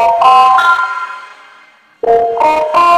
Oh, oh, oh, oh, oh.